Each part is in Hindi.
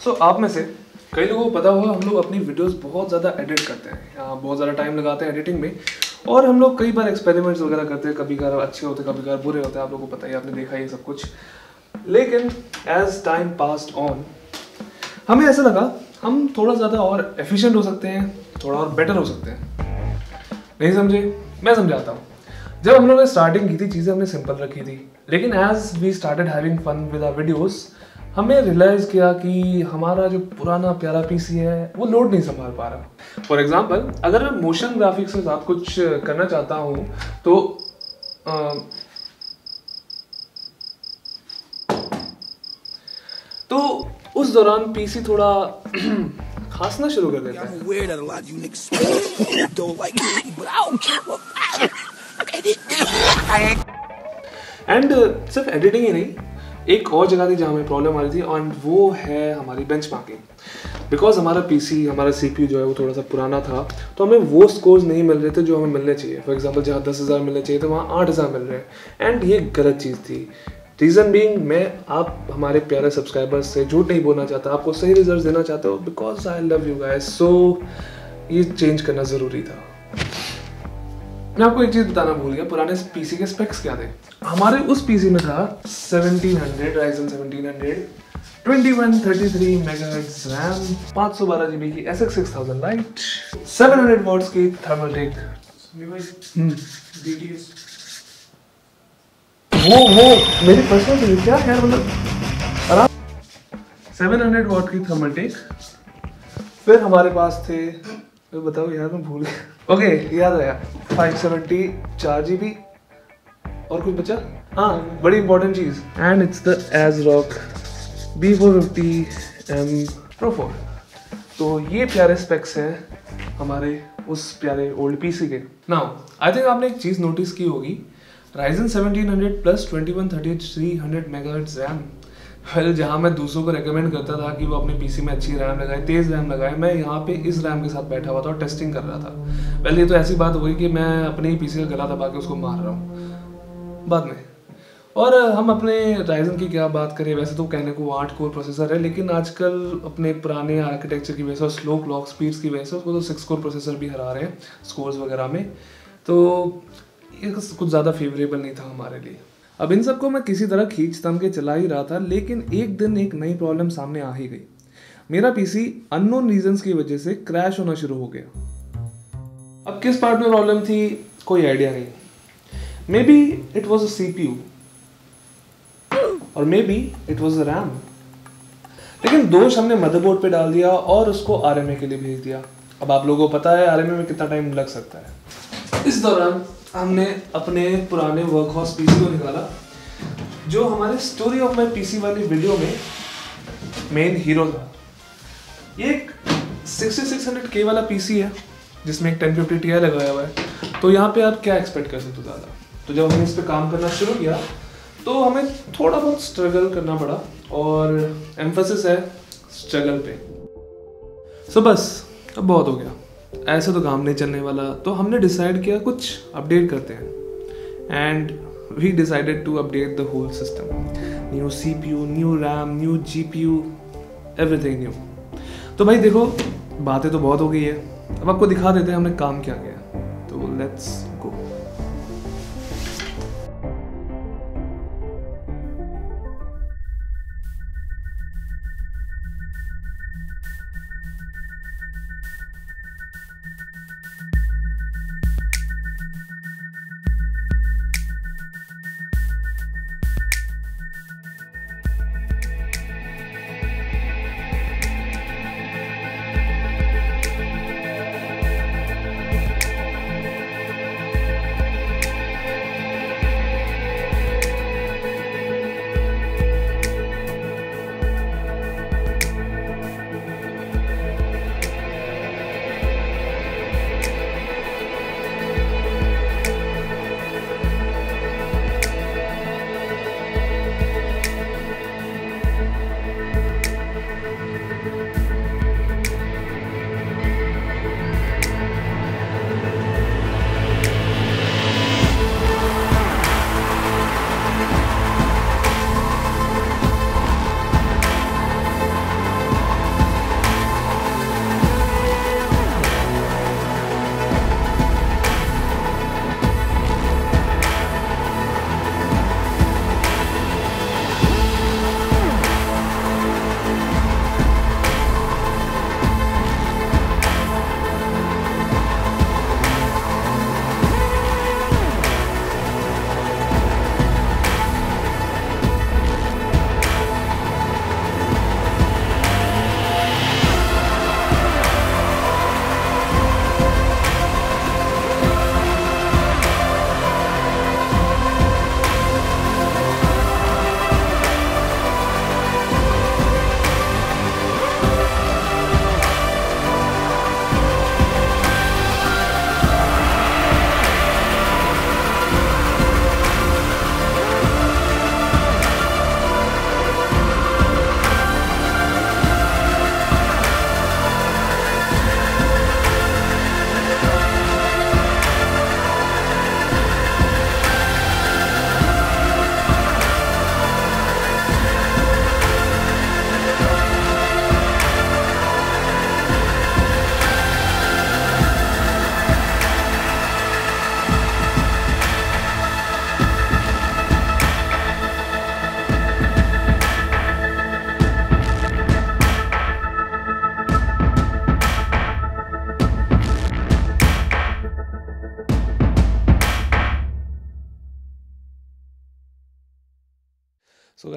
सो आप में से कई लोगों को पता होगा, हम लोग अपनी वीडियोस बहुत ज़्यादा एडिट करते हैं। बहुत ज़्यादा टाइम लगाते हैं एडिटिंग में। और हम लोग कई बार एक्सपेरिमेंट्स वगैरह करते हैं कभी कभार अच्छे होते हैं कभी कभार बुरे होते हैं। आप लोगों को पता ही आपने देखा ये सब कुछ। लेकिन एज टाइम पास्ट ऑन हमें ऐसा लगा, हम थोड़ा ज़्यादा और एफिशिएंट हो सकते हैं, थोड़ा और बेटर हो सकते हैं। नहीं समझे? मैं समझाता हूँ। जब हम लोगों ने स्टार्टिंग की थी, चीज़ें हमने सिंपल रखी थी। लेकिन as we started having fun with our videos हमने रियलाइज़ किया कि हमारा जो पुराना प्यारा पीसी है वो लोड नहीं संभाल पा रहा। फॉर एग्ज़ाम्पल अगर मैं मोशन ग्राफिक्स के साथ कुछ करना चाहता हूँ तो आ, तो उस दौरान पीसी थोड़ा खांसना शुरू कर देता है। एंड सिर्फ़ एडिटिंग ही नहीं एक और जगह थी जहाँ हमें प्रॉब्लम आ रही थी और वो है हमारी बेंच मार्किंग बिकॉज़ हमारा पीसी हमारा सीपीयू जो है वो थोड़ा सा पुराना था तो हमें वो स्कोर्स नहीं मिल रहे थे जो हमें मिलने चाहिए. फॉर एग्ज़ाम्पल जहाँ दस हज़ार मिलने चाहिए तो वहाँ आठ हज़ार मिल रहे हैं. एंड ये गलत चीज़ थी. रीज़न बींग मैं, आप हमारे प्यारे सब्सक्राइबर्स से झूठ नहीं बोलना चाहता, आपको सही रिज़ल्ट देना चाहते हो because I love you guys so ये चेंज करना ज़रूरी था. मैं आपको एक चीज़ बताना भूल गया पुराने पीसी के स्पेक्स क्या थे? हमारे उस पीसी में था 1700 Ryzen 1700 2133 मेगाहर्ट्ज रैम 512 जीबी की SX 6000 लाइट 700 वॉट्स की थर्मल टेक वो वो मेरी पर्सनल क्या? है मतलब आराम 700 वॉट की थर्मल टेक फिर हमारे पास थे तो बताओ यार मैं भूल गया। ओके याद आया। 570 चार जी बी और कुछ बचा? हाँ बड़ी important cheese. And it's the ASRock B four fifty M pro four तो ये प्यारे स्पेक्स हैं हमारे उस प्यारे ओल्ड पीसी के। नाउ आई थिंक आपने एक चीज़ नोटिस की होगी। Ryzen 1700 plus twenty one thirty 2130 300 megahertz RAM well जहाँ मैं दूसरों को रेकमेंड करता था कि वो अपने पीसी में अच्छी रैम लगाए, तेज़ रैम लगाए, मैं यहाँ पे इस रैम के साथ बैठा हुआ था और टेस्टिंग कर रहा था। पहले ये तो ऐसी बात हो गई कि मैं अपने ही पीसी का गला दबा के उसको मार रहा हूँ। बाद में। और हम अपने राइजन की क्या बात करें, वैसे तो कहने को आठ कोर प्रोसेसर है, लेकिन आजकल अपने पुराने आर्किटेक्चर की वजह से स्लो क्लॉक स्पीड्स की वजह से उसको तो सिक्स कोर प्रोसेसर भी हरा रहे हैं स्कोर्स वगैरह में। तो ये कुछ ज़्यादा फेवरेबल नहीं था हमारे लिए। अब इन सबको मैं किसी तरह खींच तम के चला ही रहा था, लेकिन एक दिन एक नई प्रॉब्लम सामने आ ही गई। मेरा पीसी अननोन रीजंस की वजह से क्रैश होना शुरू हो गया। अब किस पार्ट में प्रॉब्लम थी, कोई आइडिया नहीं। Maybe it was a CPU और maybe it was a RAM लेकिन दोष हमने मदरबोर्ड पे डाल दिया और उसको आरएमए के लिए भेज दिया। अब आप लोगों को पता है आरएमए में कितना टाइम लग सकता है। इस दौरान हमने अपने पुराने वर्क हाउस पीसी को निकाला, जो हमारे स्टोरी ऑफ़ माई पीसी वाली वीडियो में मेन हीरो था। ये एक 6600 के वाला पीसी है, जिसमें एक 1050 Ti लगाया हुआ है। तो यहाँ पे आप क्या एक्सपेक्ट कर सकते हो ज़्यादा तो जब हमने इस पर काम करना शुरू किया तो हमें थोड़ा बहुत स्ट्रगल करना पड़ा और एम्फोसिस है स्ट्रगल पे। सो so बस, अब बहुत हो गया। ऐसे तो काम नहीं चलने वाला। तो हमने डिसाइड किया कुछ अपडेट करते हैं। And we decided to update the whole system new C P U new RAM new G P U everything new तो भाई देखो, बातें तो बहुत हो गई है। अब आपको दिखा देते हैं हमने काम क्या किया। तो लेट्स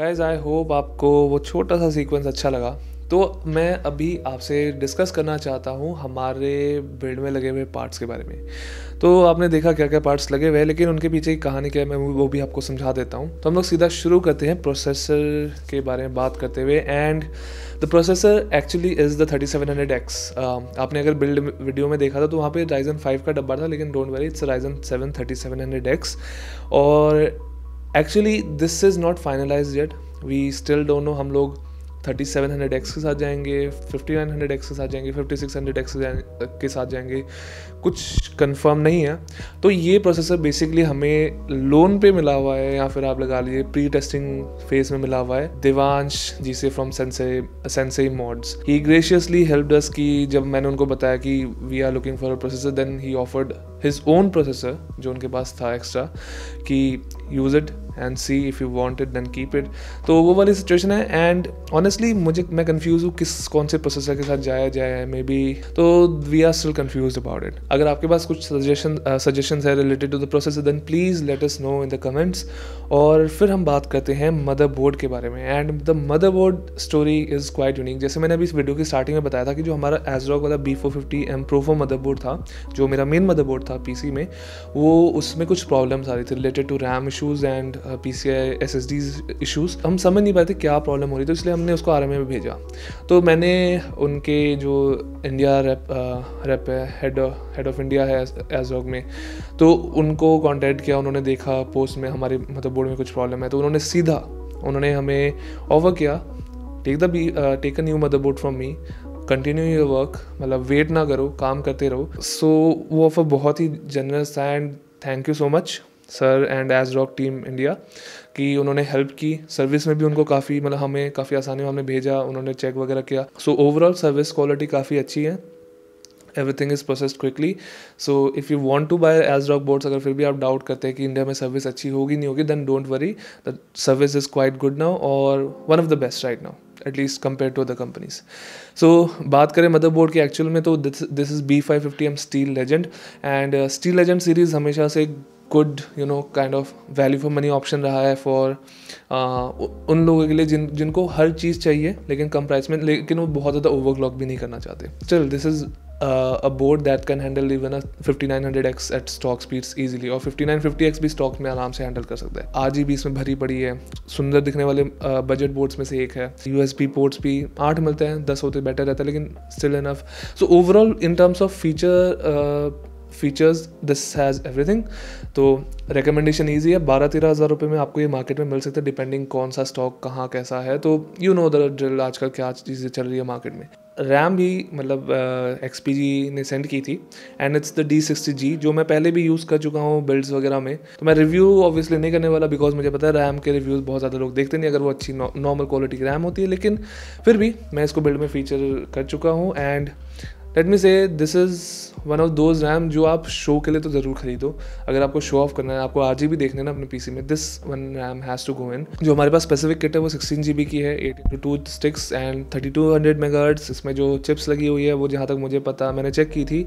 गाइज़ आई होप आपको वो छोटा सा सीक्वेंस अच्छा लगा। तो मैं अभी आपसे डिस्कस करना चाहता हूँ हमारे बिल्ड में लगे हुए पार्ट्स के बारे में। तो आपने देखा क्या क्या पार्ट्स लगे हुए हैं, लेकिन उनके पीछे की कहानी क्या है, मैं वो भी आपको समझा देता हूँ। तो हम लोग सीधा शुरू करते हैं प्रोसेसर के बारे में बात करते हुए। And the processor actually is the thirty seven hundred X आपने अगर बिल्ड वीडियो में देखा था तो वहाँ पे राइजन फाइव का डब्बा था, लेकिन don't worry it's Ryzen seven thirty seven hundred X और actually this is not finalise yet we still don't know हम लोग थर्टी सेवन हंड्रेड एक्स के साथ जाएँगे फिफ्टी नाइन हंड्रेड एक्स के साथ जाएँगे फिफ्टी सिक्स हंड्रेड एक्स के साथ जाएँगे। कुछ कंफर्म नहीं है। तो ये प्रोसेसर बेसिकली हमें लोन पे मिला हुआ है या फिर आप लगा लीजिए प्री टेस्टिंग फ़ेज़ में मिला हुआ है। देवांश जी से from Sensei Sensei Mods he graciously helped us कि जब मैंने उनको बताया कि we are looking for a processor then he offered his own processor जो उनके पास था एक्स्ट्रा कि use it and see if you want it then keep it तो वो वाली सिचुएशन है एंड ऑनेस्टली मुझे, मैं कन्फ्यूज़ हूँ किस, कौन से प्रोसेसर के साथ जाया जाए मे बी तो we are still confuse about it अगर आपके पास कुछ सजेशन सजेशन है related to the processor then please let us know in the comments और फिर हम बात करते हैं मदर बोर्ड के बारे में. And the motherboard story is quite unique जैसे मैंने अभी इस वीडियो की स्टार्टिंग में बताया था कि जो हमारा एजरॉक वाला B four fifty M pro four motherboard था, जो मेरा मेन मदर बोर्ड था पी सी में, वो उसमें कुछ प्रॉब्लम्स आ रही थी related to RAM issues and P C I S S Ds issues हम समझ नहीं पाते क्या प्रॉब्लम हो रही थी इसलिए हमने उसको आर एम ए में भेजा। तो मैंने उनके जो इंडिया रेप रेप है हेड हेड ऑफ़ इंडिया है एजॉग में तो उनको कॉन्टैक्ट किया उन्होंने देखा पोस्ट में हमारे मतलब बोर्ड में कुछ प्रॉब्लम है तो उन्होंने सीधा उन्होंने हमें ऑफ़र किया। Take the B take a new motherboard from me continue your work मतलब वेट ना करो काम करते रहो। सो so, वो ऑफ़र बहुत ही जनरस था and thank you so much sir and ASRock team India, कि उन्होंने हेल्प की। सर्विस में भी उनको काफ़ी मतलब हमें काफ़ी आसानी में हमने भेजा, उन्होंने चेक वगैरह किया। सो ओवरऑल सर्विस क्वालिटी काफ़ी अच्छी है। Everything is processed quickly so if you want to buy ASRock boards अगर फिर भी आप डाउट करते हैं कि इंडिया में सर्विस अच्छी होगी, नहीं होगी then don't worry the service is quite good now और one of the best right now at least compare to other companies so बात करें मदरबोर्ड की एक्चुअल में तो this is B five fifty M steel legend and steel legend series हमेशा से good you know kind of value for money option रहा है फॉर uh, उन लोगों के लिए जिन जिनको हर चीज़ चाहिए लेकिन कम प्राइस में लेकिन वो बहुत ज़्यादा ओवरक्लॉक भी नहीं करना चाहते। चल this is a board that can handle even a 5900x at stock speeds easily और 5950x भी स्टॉक में आराम से हैंडल कर सकता है। आज ही भी इसमें भरी पड़ी है। सुंदर दिखने वाले बजट uh, बोर्ड्स में से एक है। यूएसबी पोर्ट्स भी आठ मिलते हैं दस होते बेटर रहता है लेकिन still enough so overall in terms of feature features this has everything तो रिकमेंडेशन ईजी है बारह तेरह हज़ार रुपये में आपको ये मार्केट में मिल सकता है डिपेंडिंग कौन सा स्टॉक कहाँ कैसा है। तो यू नो द ड्रिल आजकल क्या चीज़ें चल रही है मार्केट में। रैम भी मतलब एक्स पी जी ने सेंड की थी and it's the D sixty G जो मैं पहले भी यूज़ कर चुका हूँ बिल्ड्स वगैरह में। तो मैं रिव्यू ऑब्वियसली नहीं करने वाला बिकॉज़ मुझे पता है रैम के रिव्यूज़ बहुत ज़्यादा लोग देखते नहीं, अगर वो अच्छी नॉर्मल क्वालिटी की रैम होती है, लेकिन फिर भी मैं इसको बिल्ड में फीचर कर चुका हूँ and let me say this is one of those RAM जो आप शो के लिए तो ज़रूर खरीदो। अगर आपको शो ऑफ़ करना है, आपको आज ही भी देखना है ना अपने पीसी में this one RAM has to go in जो हमारे पास स्पेसिफिक किट है, वो सिक्सटीन जी बी की है eight into two sticks and thirty two hundred megahertz इसमें जो चिप्स लगी हुई है, वो जहाँ तक मुझे पता, मैंने चेक की थी।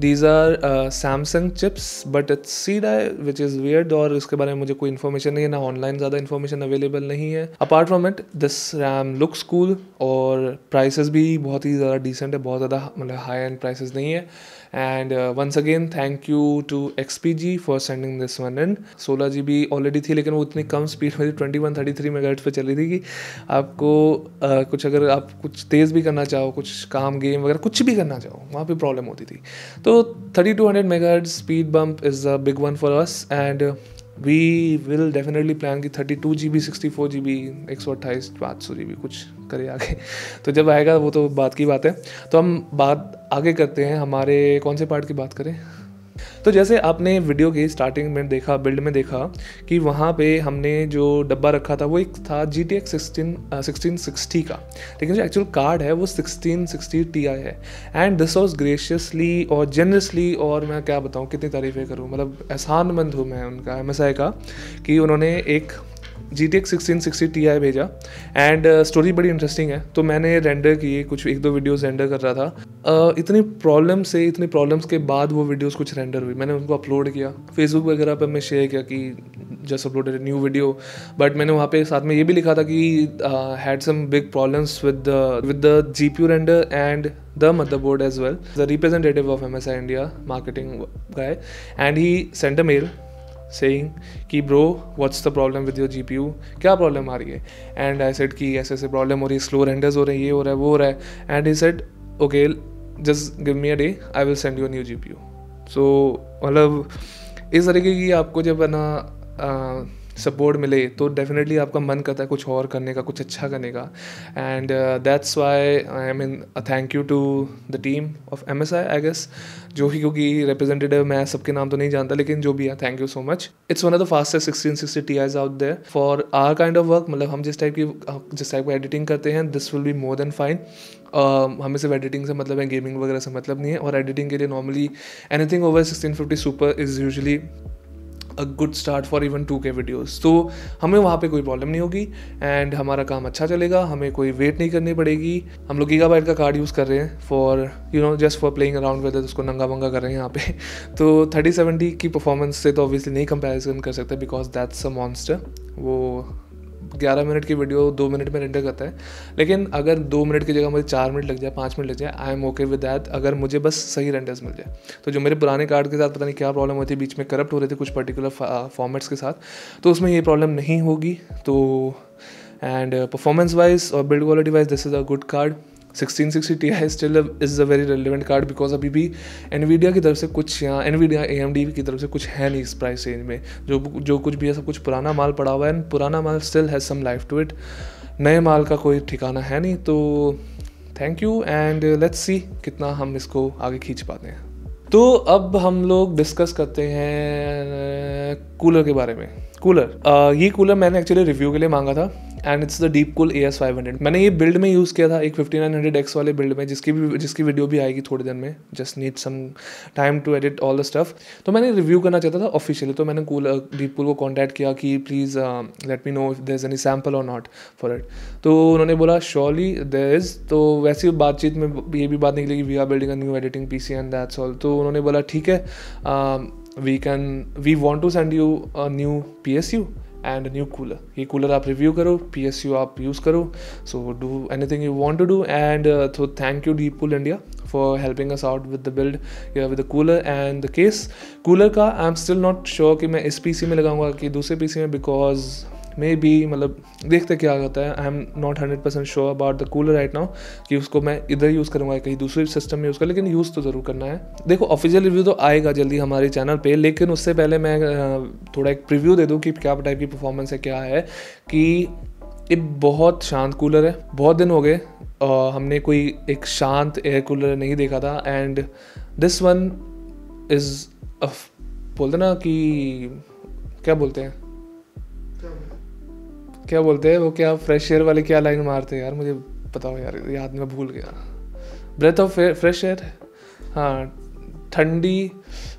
These are Samsung chips but it's C die which is weird और इसके बारे में मुझे कोई इन्फॉर्मेशन नहीं है, ना ऑनलाइन ज़्यादा इन्फॉर्मेशन अवेलेबल नहीं है। Apart from it this RAM looks cool और प्राइसेस भी बहुत ही ज़्यादा डिसेंट है, बहुत ज़्यादा मतलब हाई एंड प्राइसेस नहीं है. And once again thank you to X P G for sending this one in सोलह जी बी ऑलरेडी थी लेकिन वो इतनी कम स्पीड में थी twenty one thirty three megahertz पर चली थी कि आपको uh, कुछ अगर आप कुछ तेज़ भी करना चाहो कुछ काम गेम वगैरह कुछ भी करना चाहो वहाँ पे प्रॉब्लम होती थी. तो thirty two hundred mega speed bump is a big one for us and we will definitely plan की thirty two G B sixty four G B एक सौ अट्ठाईस, पाँच सौ जी बी कुछ करे आगे। तो जब आएगा वो तो बात की बात है। तो हम बात आगे करते हैं। हमारे कौन से पार्ट की बात करें? तो जैसे आपने वीडियो के स्टार्टिंग में देखा बिल्ड में देखा कि वहाँ पे हमने जो डब्बा रखा था, वो एक था G T X sixteen sixteen sixty का। लेकिन जो एक्चुअल कार्ड है, वो सिक्सटीन सिक्सटी टी आई है। एंड दिस वॉज़ ग्रेशियसली और जेनरसली और मैं क्या बताऊँ, कितनी तारीफ़ें करूँ? मतलब एहसानमंद हूँ मैं उनका एम एस आई का, कि उन्होंने एक G T X sixteen sixty T I भेजा। एंड स्टोरी बड़ी इंटरेस्टिंग है। तो मैंने रेंडर किए कुछ एक दो वीडियोस रेंडर कर रहा था। Uh, इतनी प्रॉब्लम से इतनी प्रॉब्लम्स के बाद वो वीडियोस कुछ रेंडर हुई। मैंने उनको अपलोड किया। फेसबुक वगैरह पर मैं शेयर किया कि just uploaded new video but मैंने वहाँ पे साथ में ये भी लिखा था कि had some big problems with with the G P U render and the the motherboard as well the representative of msi india marketing guy and he sent a mail saying कि bro what's the problem with your G P U क्या प्रॉब्लम आ रही है? एंड आई सेड कि, ऐसे ऐसे प्रॉब्लम हो रही है स्लो रेंडर्स हो रहे हैं, ये हो रहा है, वो हो रहा है. And he said okay just give me a day I will send you new G P U so मतलब इस तरीके की आपको जब ना सपोर्ट मिले तो डेफिनेटली आपका मन करता है कुछ और करने का, कुछ अच्छा करने का। And that's why I mean thank you to the team of M S I I guess जो ही क्योंकि रिप्रेजेंटेटिव मैं सबके नाम तो नहीं जानता, लेकिन जो भी है thank you so much it's one of the fastest sixteen sixty T Is out there for our kind of work मतलब हम जिस टाइप की, जिस टाइप की एडिटिंग करते हैं this will be more than fine हमें सिर्फ़ एडिटिंग से मतलब है गेमिंग वगैरह से मतलब नहीं है। और एडिटिंग के लिए normally anything over sixteen fifty super is usually a good start for even two K videos तो हमें वहाँ पे कोई प्रॉब्लम नहीं होगी एंड हमारा काम अच्छा चलेगा, हमें कोई वेट नहीं करनी पड़ेगी। हम लोग गीगा का कार्ड यूज़ कर रहे हैं for you know just for playing around whether उसको नंगा वंगा कर रहे हैं यहाँ पे। तो थर्टी सेवेंटी की परफॉर्मेंस से तो ऑब्वियसली नहीं कंपेरिजन कर सकते बिकॉज़ दैट्स अ मॉन्स्टर वो ग्यारह मिनट की वीडियो दो मिनट में रेंडर करता है। लेकिन अगर दो मिनट की जगह मुझे चार मिनट लग जाए, पाँच मिनट लग जाए I am okay with that अगर मुझे बस सही रेंडर्स मिल जाए। तो जो मेरे पुराने कार्ड के साथ पता नहीं क्या प्रॉब्लम होती है बीच में करप्ट हो रहे थे कुछ पर्टिकुलर फॉर्मेट्स के साथ तो उसमें ये प्रॉब्लम नहीं होगी। तो एंड परफॉर्मेंस वाइज और build quality wise this is a good card 1660 Ti still is a very relevant card because अभी भी एनवीडिया की तरफ़ से कुछ यहाँ एनवीडिया ए एम डी की तरफ़ से कुछ है नहीं इस प्राइस रेंज में। जो जो कुछ भी है, सब कुछ पुराना माल पड़ा हुआ है एंड पुराना माल still has some life to it नए माल का कोई ठिकाना है नहीं तो thank you and let's see कितना हम इसको आगे खींच पाते हैं। तो अब हम लोग डिस्कस करते हैं कूलर के बारे में। कूलर ये कूलर मैंने एक्चुअली रिव्यू के लिए मांगा था। And it's the DeepCool A S five hundred मैंने ये बिल्ड में यूज़ किया था, एक फिफ्टी नाइन हंड्रेड एक्स वाले बिल्ड में, जिसकी भी, जिसकी वीडियो भी आएगी थोड़ी देर में. Just need some time to edit all the stuff तो मैंने रिव्यू करना चाहता था ऑफिशियली तो मैंने कूल डीप कूल को कॉन्टैक्ट किया कि please let me know if there is any sample और नॉट फॉर इट तो उन्होंने बोला श्योरली देर इज़ तो वैसी बातचीत में ये भी बात निकली कि we are building a new editing P C and that's all तो उन्होंने बोला, ठीक है we can we want to send you a new P S U and new cooler ये कूलर आप रिव्यू करो पी एस यू आप यूज़ करो. So do anything you want to do and so thank you DeepCool India for helping us out with the build with the cooler and the case cooler का I am still not sure कि मैं इस पी सी में लगाऊँगा कि दूसरे पी सी में बिकॉज़ मे बी मतलब देखते क्या होता है I am not hundred percent sure about the cooler right now कि उसको मैं इधर यूज़ करूँगा कहीं दूसरे सिस्टम में यूज़ कर, लेकिन यूज़ तो ज़रूर करना है। देखो ऑफिशियल रिव्यू तो आएगा जल्दी हमारे चैनल पर लेकिन उससे पहले मैं थोड़ा एक प्रिव्यू दे दूँ कि क्या टाइप की परफॉर्मेंस है, क्या है कि ये बहुत शांत कूलर है, बहुत दिन हो गए हमने कोई एक शांत एयर कूलर नहीं देखा था एंड दिस वन इज़ बोलते ना कि, क्या बोलते हैं? क्या बोलते हैं, वो क्या फ्रेश एयर वाले क्या लाइन मारते हैं यार, मुझे बताओ यार, याद में भूल गया। ब्रेथ ऑफ़ फ्रेश एयर हाँ ठंडी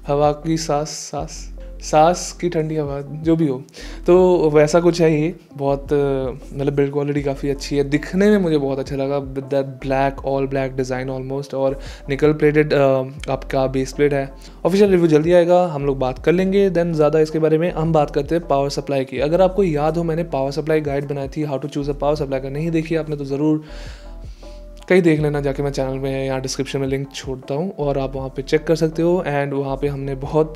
हवा की सांस सांस। सांस की ठंडी हवा, जो भी हो। तो वैसा कुछ है ये बहुत मतलब बिल्ड क्वालिटी काफ़ी अच्छी है। दिखने में मुझे बहुत अच्छा लगा with that black all black design almost और निकल प्लेटेड आपका बेस प्लेट है। ऑफिशियल रिव्यू जल्दी आएगा, हम लोग बात कर लेंगे देन ज़्यादा इसके बारे में हम बात करते हैं पावर सप्लाई की। अगर आपको याद हो, मैंने पावर सप्लाई गाइड बनाई थी how to choose a power supply का, नहीं देखी, आपने तो ज़रूर कहीं देख लेना, जाके मैं चैनल में यहाँ डिस्क्रिप्शन में लिंक छोड़ता हूँ और आप वहाँ पे चेक कर सकते हो एंड वहाँ पे हमने बहुत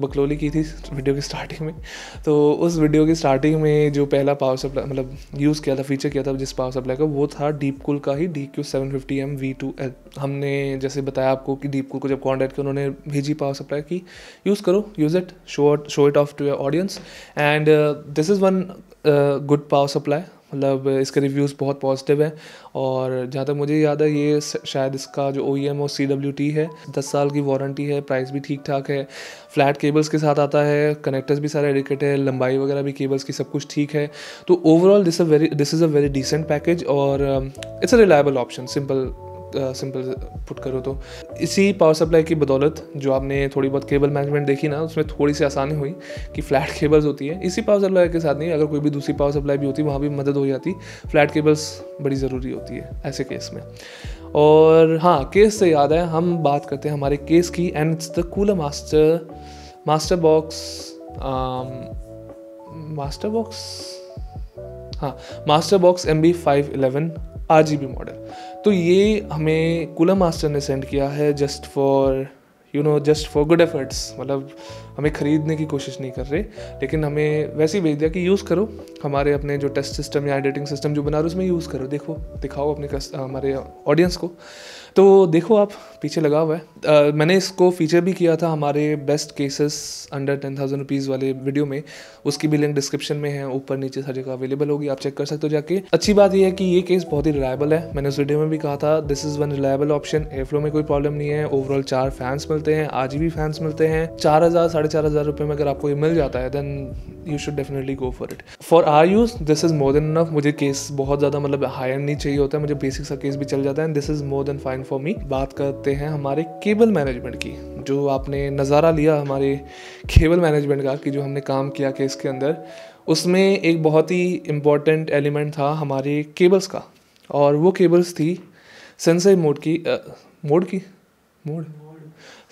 बकलोली की थी वीडियो की स्टार्टिंग में। तो उस वीडियो की स्टार्टिंग में जो पहला पावर सप्लाई मतलब यूज़ किया था फीचर किया था, जिस पावर सप्लाई का, वो था डीप कूल का ही D Q seven fifty M V two L हमने जैसे बताया आपको कि डीप कूल को जब कॉन्टैक्ट किया, उन्होंने भेजी पावर सप्लाई की यूज़ करो use it show show it off to your audience and this is one good power supply मतलब इसके रिव्यूज़ बहुत पॉजिटिव हैं और जहाँ तक मुझे याद है, ये शायद इसका जो ओ ई एम और सी डब्ल्यू टी है, दस साल की वारंटी है प्राइस भी ठीक ठाक है फ्लैट केबल्स के साथ आता है कनेक्टर्स भी सारे एडिकेट है, लंबाई वगैरह भी केबल्स की सब कुछ ठीक है। तो overall this a very this is a very decent package और it's a reliable option simple simple put करो तो। इसी पावर सप्लाई की बदौलत जो आपने थोड़ी बहुत केबल मैनेजमेंट देखी ना, उसमें थोड़ी सी आसानी हुई कि फ्लैट केबल्स होती है। इसी पावर सप्लाई के साथ नहीं, अगर कोई भी दूसरी पावर सप्लाई भी होती, वहाँ भी मदद हो जाती। फ्लैट केबल्स बड़ी ज़रूरी होती है, ऐसे केस में। और हाँ केस से याद है, हम बात करते हैं हमारे केस की and it's the Cooler Master MasterBox MasterBox हाँ MasterBox M B five eleven R G B model तो ये हमें कुलम मास्टर ने सेंड किया है just for you know just for good efforts मतलब हमें ख़रीदने की कोशिश नहीं कर रहे, लेकिन हमें वैसे ही भेज दिया कि यूज़ करो। हमारे अपने जो टेस्ट सिस्टम या एडिटिंग सिस्टम जो बना रहे उसमें यूज़ करो। देखो, दिखाओ अपने हमारे ऑडियंस को। तो देखो आप पीछे लगा हुआ है। uh, मैंने इसको फीचर भी किया था हमारे best cases under ten thousand rupees वाले वीडियो में। उसकी भी लिंक डिस्क्रिप्शन में है ऊपर नीचे हर जगह अवेलेबल होगी आप चेक कर सकते हो जाके। अच्छी बात यह है कि ये केस बहुत ही रिलायबल है। मैंने उस वीडियो में भी कहा था this is one reliable option airflow में कोई प्रॉब्लम नहीं है ओवरऑल चार फैंस मिलते हैं आज भी फैंस मिलते हैं। चार हज़ार साढ़े चार हज़ार रुपये में अगर आपको ये मिल जाता है then you should definitely go for it for our use this is more than enough मुझे केस बहुत ज़्यादा मतलब एंड नहीं चाहिए होता है मुझे बेसिक सा केस भी चल जाता है this is more than fine for me बात करते हैं हमारे केबल मैनेजमेंट की जो आपने नज़ारा लिया हमारे केबल मैनेजमेंट का कि जो हमने काम किया केस के अंदर उसमें एक बहुत ही इंपॉर्टेंट एलिमेंट था हमारे केबल्स का और वो केबल्स थी सेंसर मोड की आ, मोड की? Mode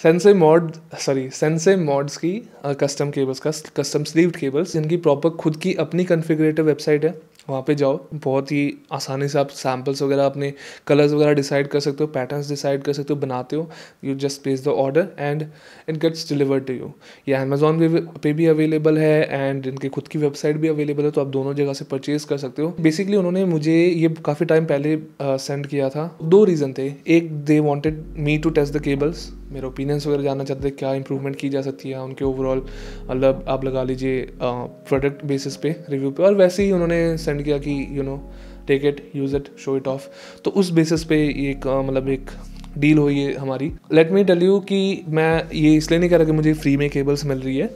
sense mod sorry sense mods की कस्टम केबल्स का कस्टम स्लीव्ड केबल्स जिनकी प्रॉपर खुद की अपनी कन्फिग्रेटिव वेबसाइट है। वहाँ पे जाओ, बहुत ही आसानी से आप सैम्पल्स वगैरह अपने कलर्स वगैरह डिसाइड कर सकते हो पैटर्न्स डिसाइड कर सकते हो, बनाते हो you just place the order and it gets delivered to you ये अमेजोन पे भी अवेलेबल है एंड इनकी खुद की वेबसाइट भी अवेलेबल है तो आप दोनों जगह से परचेज कर सकते हो। बेसिकली उन्होंने मुझे ये काफ़ी टाइम पहले सेंड किया था। दो रीज़न थे। एक they wanted me to test the cables मेरे ओपिनियंस वगैरह जानना चाहते थे, क्या इंप्रूवमेंट की जा सकती है उनके ओवरऑल मतलब आप लगा लीजिए प्रोडक्ट बेसिस पे रिव्यू पे। और वैसे ही उन्होंने सेंड किया कि you know take it use it show it off तो उस बेसिस पे एक मतलब एक डील हुई है हमारी। लेट मी टेल यू कि मैं ये इसलिए नहीं कह रहा कि मुझे फ्री में केबल्स मिल रही है।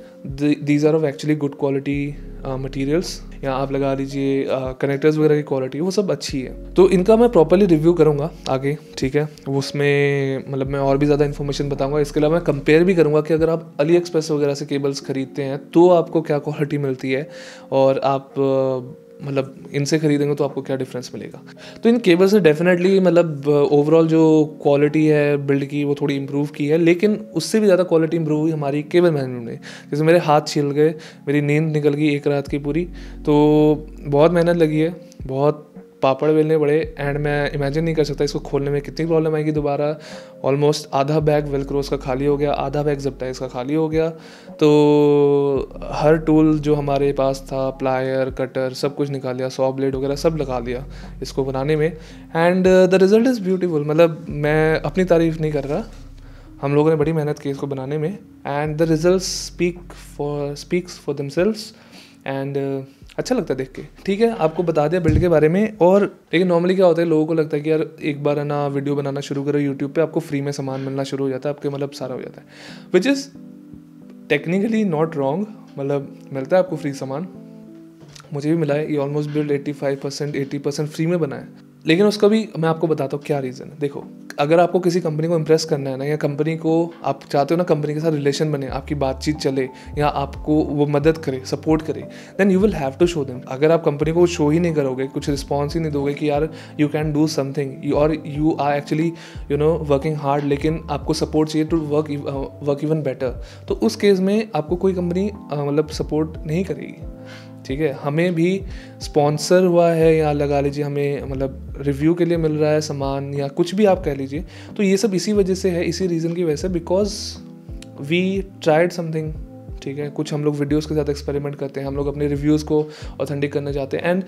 These are of actually good quality materials या आप लगा लीजिए कनेक्टर्स वगैरह की क्वालिटी वो सब अच्छी है। तो इनका मैं प्रॉपरली रिव्यू करूँगा आगे, ठीक है? उसमें मतलब मैं और भी ज़्यादा इन्फॉर्मेशन बताऊँगा। इसके अलावा मैं कंपेयर भी करूँगा कि अगर आप अली एक्सप्रेस वगैरह से केबल्स खरीदते हैं तो आपको क्या क्वालिटी मिलती है? और आप मतलब इनसे खरीदेंगे तो आपको क्या डिफरेंस मिलेगा? तो इन केबल से डेफिनेटली मतलब ओवरऑल जो क्वालिटी है बिल्ड की, वो थोड़ी इंप्रूव की है, लेकिन उससे भी ज़्यादा क्वालिटी इंप्रूव हुई हमारी केबल मैनेजमेंट में। जैसे मेरे हाथ छिल गए, मेरी नींद निकल गई एक रात की पूरी तो बहुत मेहनत लगी है, बहुत पापड़ बेलने पड़े एंड मैं इमेजिन नहीं कर सकता इसको खोलने में कितनी प्रॉब्लम आएगी दोबारा। ऑलमोस्ट आधा बैग वेलक्रोस का खाली हो गया, आधा बैग जब जपटाइज का खाली हो गया। तो हर टूल जो हमारे पास था प्लायर कटर सब कुछ निकाल लिया सॉ ब्लेड वगैरह सब लगा लिया इसको बनाने में। And the result is beautiful मतलब मैं अपनी तारीफ़ नहीं कर रहा। हम लोगों ने बड़ी मेहनत की इसको बनाने में। And the result speak for speaks for themselves and अच्छा लगता है देख के। ठीक है, आपको बता दिया बिल्ड के बारे में और लेकिन नॉर्मली क्या होता है, लोगों को लगता है कि यार एक बार है ना वीडियो बनाना शुरू करो यूट्यूब पे, आपको फ्री में सामान मिलना शुरू हो जाता है, आपके मतलब सारा हो जाता है। Which is technically not wrong मतलब मिलता है आपको फ्री सामान। मुझे भी मिला है, ये almost build eighty five percent eighty percent free में बना है। लेकिन उसका भी, मैं आपको बताता हूँ क्या रीज़न है। देखो, अगर आपको किसी कंपनी को इम्प्रेस करना है ना, या कंपनी को आप चाहते हो ना कंपनी के साथ रिलेशन बने, आपकी बातचीत चले, या आपको वो मदद करे सपोर्ट करे then you will have to show them अगर आप कंपनी को शो ही नहीं करोगे, कुछ रिस्पॉन्स ही नहीं दोगे कि यार यू कैन डू समथिंग और you are actually you know working hard लेकिन आपको सपोर्ट चाहिए to work work even better तो उस केस में आपको कोई कंपनी मतलब सपोर्ट नहीं करेगी। ठीक है? हमें भी स्पॉन्सर हुआ है या लगा लीजिए हमें मतलब रिव्यू के लिए मिल रहा है सामान या कुछ भी आप कह लीजिए तो ये सब इसी वजह से है, इसी रीज़न की वजह से बिकॉज़ वी ट्राइड समथिंग ठीक है? कुछ हम लोग वीडियोज़ के साथ एक्सपेरिमेंट करते हैं, हम लोग अपने रिव्यूज़ को ऑथेंटिक करना चाहते हैं and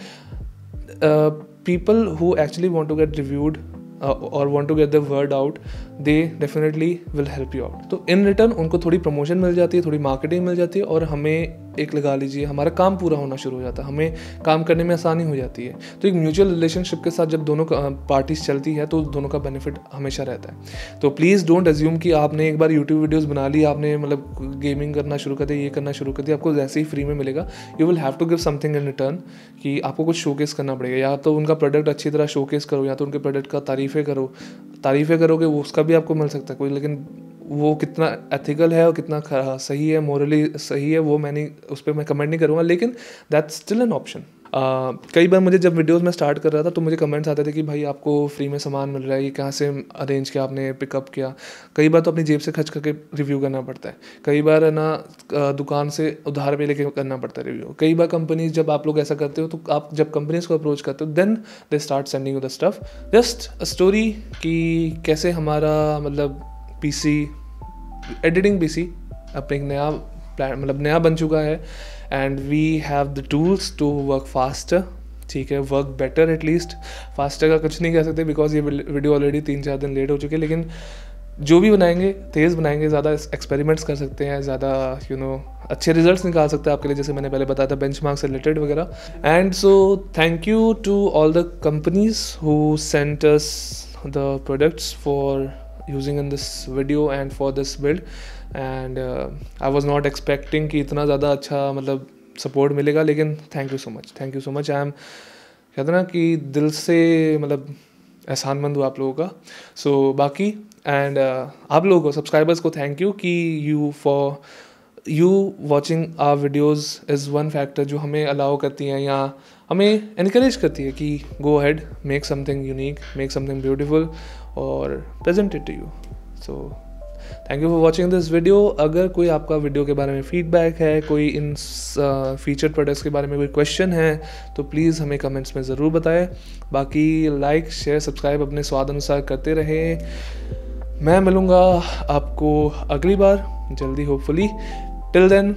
people who actually want to get reviewed और want to get the word out they definitely will help you out तो इन रिटर्न उनको थोड़ी प्रमोशन मिल जाती है, थोड़ी मार्केटिंग मिल जाती है और हमें एक लगा लीजिए, हमारा काम पूरा होना शुरू हो जाता है, हमें काम करने में आसानी हो जाती है। तो एक म्यूचुअल रिलेशनशिप के साथ जब दोनों पार्टीज़ चलती है तो दोनों का बेनिफिट हमेशा रहता है। तो प्लीज़ डोंट एज्यूम कि आपने एक बार यूट्यूब वीडियोज़ बना ली, आपने मतलब गेमिंग करना शुरू कर दिया, ये करना शुरू कर दिया, आपको जैसे ही फ्री में मिलेगा। You will have to give something in return कि आपको कुछ शोकेस करना पड़ेगा, या तो उनका प्रोडक्ट अच्छी तरह शोकेस करो, या तो उनके प्रोडक्ट का तारीफ़ें करो। तारीफ़ें करोगे, वो उसका भी आपको मिल सकता है, कोई लेकिन वो कितना एथिकल है और कितना सही है मोरली सही है, वो मैंने, उस पर मैं कमेंट नहीं करूँगा, लेकिन दैट स्टिल एन ऑप्शन कई बार मुझे जब वीडियोस में स्टार्ट कर रहा था तो मुझे कमेंट्स आते थे कि भाई आपको फ्री में सामान मिल रहा है, ये कहाँ से अरेंज किया आपने पिकअप किया? कई बार तो अपनी जेब से खर्च करके रिव्यू करना पड़ता है। कई बार है ना दुकान से उधार पे लेके करना पड़ता है रिव्यू कई बार कंपनीज़ जब आप लोग ऐसा करते हो तो आप जब कंपनीज़ को अप्रोच करते हो then they start sending the stuff just a story कि कैसे हमारा मतलब पीसी एडिटिंग पीसी अब एक नया प्लान मतलब नया बन चुका है। And we have the tools to work faster ठीक है वर्क बेटर एटलीस्ट फास्टर का कुछ नहीं कह सकते बिकॉज़ ये वीडियो ऑलरेडी तीन चार दिन लेट हो चुके हैं। लेकिन जो भी बनाएँगे, तेज़ बनाएँगे, ज़्यादा एक्सपेरिमेंट्स कर सकते हैं, ज़्यादा यू नो अच्छे रिजल्ट्स निकाल सकते हैं आपके लिए, जैसे मैंने पहले बताया था बेंच मार्क्स रिलेटेड वगैरह। And so thank you to all the companies who sent us the products for using in this video and for this build and I was not expecting कि इतना ज़्यादा अच्छा मतलब सपोर्ट मिलेगा लेकिन thank you so much thank you so much I am कहते ना कि दिल से मतलब एहसानमंद हुआ आप लोगों का। सो so, बाकी एंड uh, आप लोगों को सब्सक्राइबर्स को थैंक यू कि you for you watching our videos is one factor जो हमें अलाउ करती हैं या हमें इनक्रेज करती है कि go ahead make something unique make something beautiful और present it to you so thank you for watching this video अगर कोई आपका वीडियो के बारे में फीडबैक है, कोई इन फीचर प्रोडक्ट्स के बारे में कोई क्वेश्चन है तो प्लीज़ हमें कमेंट्स में ज़रूर बताएँ। बाकी लाइक शेयर सब्सक्राइब अपने स्वाद अनुसार करते रहें। मैं मिलूँगा आपको अगली बार, जल्दी होपफुली टिल देन